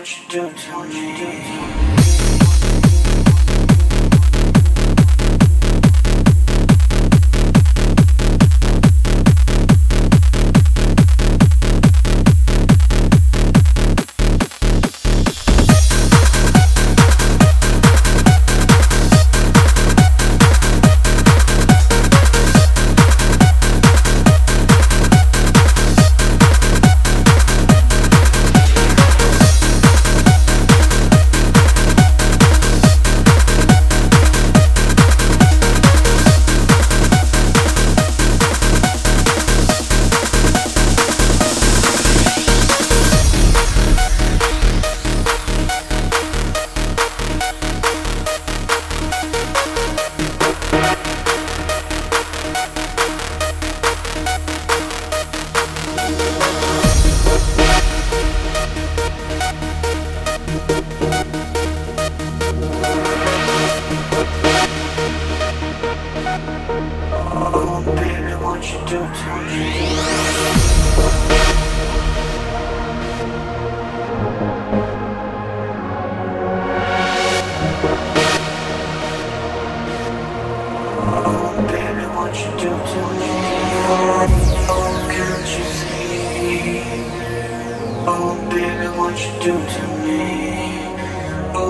what you do to me. What you do to me? Oh, baby, what you do to me?